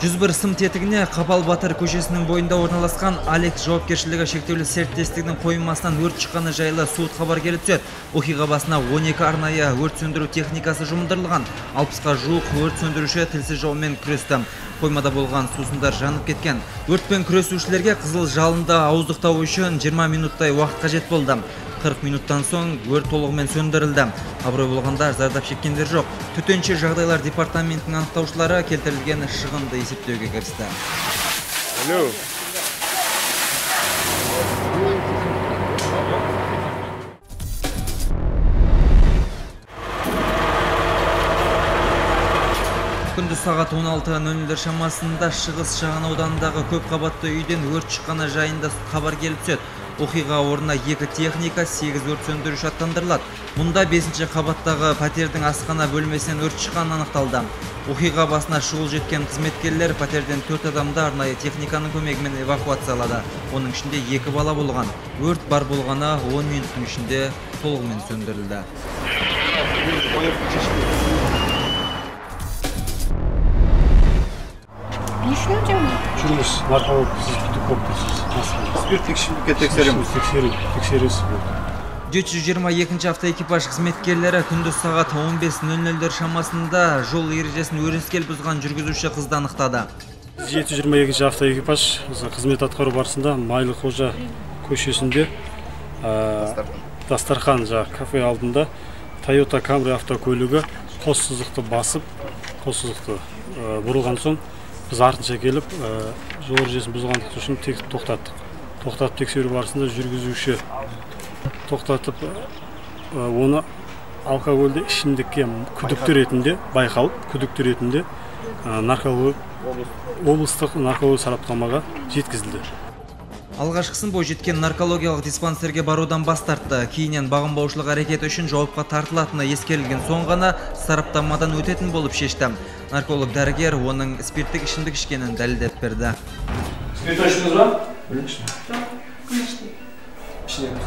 жүз бір сым тетігіне қапал батыр көшесінің бойында орналасқан алекс жауапкершілігі шектеулі серіктестігінің қоймасынан өрт шыққаны жайлы суыт хабар келіп түседі. Оқиға басына 12 арнайы өрт сөндіру техникасы жұмылдырылған. Алпысқа жуық өрт сөндіруші тілсіз жаумен күресті. Қоймада болған сусындар жанып кеткен. Өртпен күресушілерге қызыл жалынды ауыздықтау үшін 20 минуттай уақыт қажет болды. 40 минуттан соң өрт толығымен сөндірілді. Абырой болғанда зардап шеккендер жоқ. Төтенше жағдайлар департаментінің анықтаушылары келтірілген шығынды есептеуге кірісті. Алло. күндіз сағат 16.00 шамасында шығыс шағын ауданындағы көп қабатты үйден өрт шыққаны жайында хабар келіп түседі. Оқиға орнына екі техника сегіз өрт сөндіруші аттандырылады мұнда бесінші қабаттағы пәтердің асхана бөлмесінен өрт шыққаны анықталды. Оқиға басына шұғыл жеткен қызметкерлер пәтерден төрт адамды арнайы техниканың көмегімен эвакуациялады. Оның ішінде екі бала болған. Өрт бар болғаны 10 минуттың ішінде толығымен сөндірілді. Өтемін? жүрміз маркалы сіз масканы Спирттік ішімдікке тексереміз. тексеру тексересіз болды 722 автоэкипаж қызметкерлері күндіз сағат 15.00 шамасында жол ережесін өрескел бұзған жүргізуші қызды анықтады жеті жиырма екінші автоэкипаж осы қызмет атқару барысында майлықожа көшесінде ә, дастархан жаңағы кафе алдында тойота камри автокөлігі қос сызықты басып қос сызықты ә, бұрылған соң біз артынша келіп жол ережесін бұзғандық үшін тек тоқтаттық. Тоқтатып тексеру барысында жүргізуші тоқтатып оны алкогольді ішімдікке күдікті ретінде байқалып күдікті ретінде наркология облыстық наркология сараптамаға жеткізілді. Алғашқысын бойжеткен наркологиялық диспансерге барудан бас тартты. Кейіннен бағынбаушылық әрекеті үшін жауапқа тартылатыны ескерілген соң ғана сараптамадан өтетін болып шешті. Нарколог дәрігер оның спирттік ішімдік ішкенін дәлелдеп берді.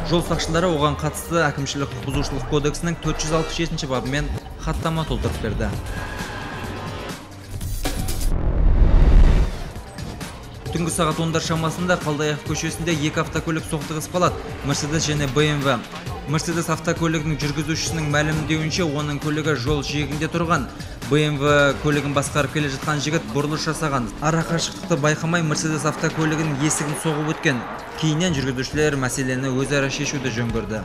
Жол сақшылары оған қатысты әкімшілік құқық бұзушылық кодексінің 467 бабымен хаттама толтырып берді. Түнгі сағат ондар шамасында қалдаяқ көшесінде екі автокөлік соқтығысып қалады. Мерседес және бмв мерседес автокөлігінің жүргізушісінің мәлімдеуінше оның көлігі жол жиегінде тұрған. Бмв көлігін басқарып келе жатқан жігіт бұрылыс жасаған. Ара қашықтықты байқамай мерседес автокөлігінің есігін соғып өткен. Кейіннен жүргізушілер мәселені өзара шешуді жөн көрді.